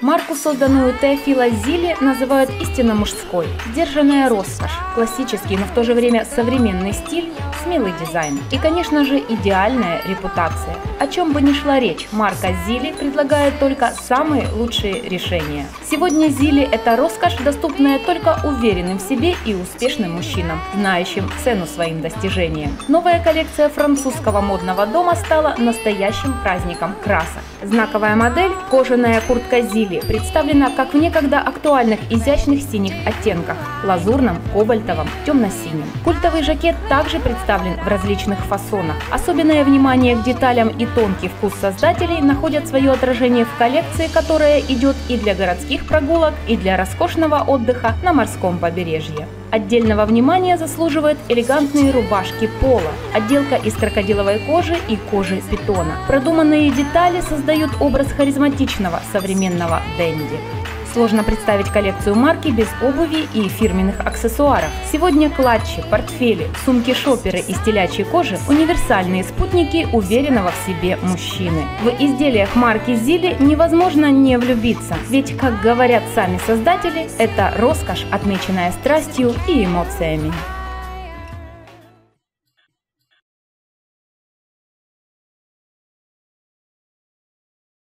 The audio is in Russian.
Марку, созданную Теофила Зили, называют истинно мужской. Сдержанная роскошь, классический, но в то же время современный стиль, смелый дизайн и, конечно же, идеальная репутация. О чем бы ни шла речь, марка Зили предлагает только самые лучшие решения. Сегодня Зили – это роскошь, доступная только уверенным в себе и успешным мужчинам, знающим цену своим достижениям. Новая коллекция французского модного дома стала настоящим праздником красок. Знаковая модель – кожаная куртка Зили, представлена как в некогда актуальных изящных синих оттенках – лазурном, кобальтовом, темно-синем. Культовый жакет также представлен в различных фасонах. Особенное внимание к деталям и тонкий вкус создателей находят свое отражение в коллекции, которая идет и для городских прогулок, и для роскошного отдыха на морском побережье. Отдельного внимания заслуживают элегантные рубашки пола, отделка из крокодиловой кожи и кожи питона. Продуманные детали создают образ харизматичного современного денди. Сложно представить коллекцию марки без обуви и фирменных аксессуаров. Сегодня клатчи, портфели, сумки-шоперы из телячьей кожи – универсальные спутники уверенного в себе мужчины. В изделиях марки Зили невозможно не влюбиться, ведь, как говорят сами создатели, это роскошь, отмеченная страстью и эмоциями.